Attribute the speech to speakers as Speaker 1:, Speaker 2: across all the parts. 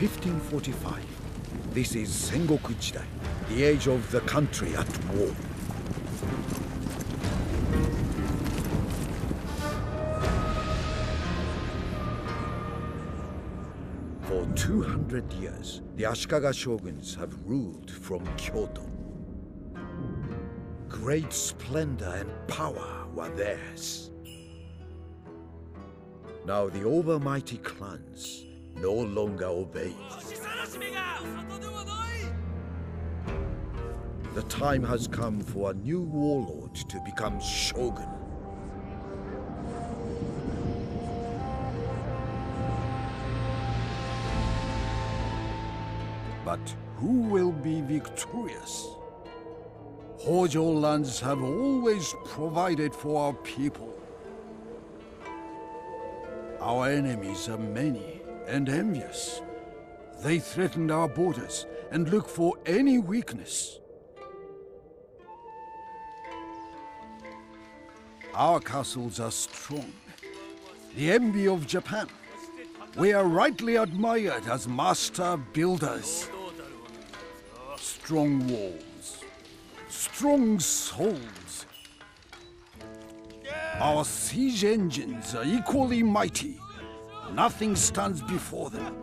Speaker 1: 1545. This is Sengoku Jidai, the age of the country at war. For 200 years, the Ashikaga shoguns have ruled from Kyoto. Great splendor and power were theirs. Now the overmighty clans no longer obey. The time has come for a new warlord to become shogun. But who will be victorious? Hojo lands have always provided for our people. Our enemies are many and envious. They threaten our borders and look for any weakness. Our castles are strong, the envy of Japan. We are rightly admired as master builders. Strong walls, strong souls. Our siege engines are equally mighty. Nothing stands before them.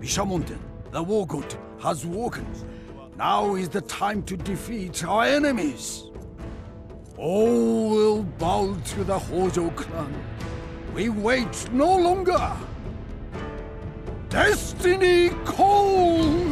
Speaker 1: Bishamonten, the war god, has woken. Now is the time to defeat our enemies all bow to the Hojo clan. We wait no longer. Destiny calls!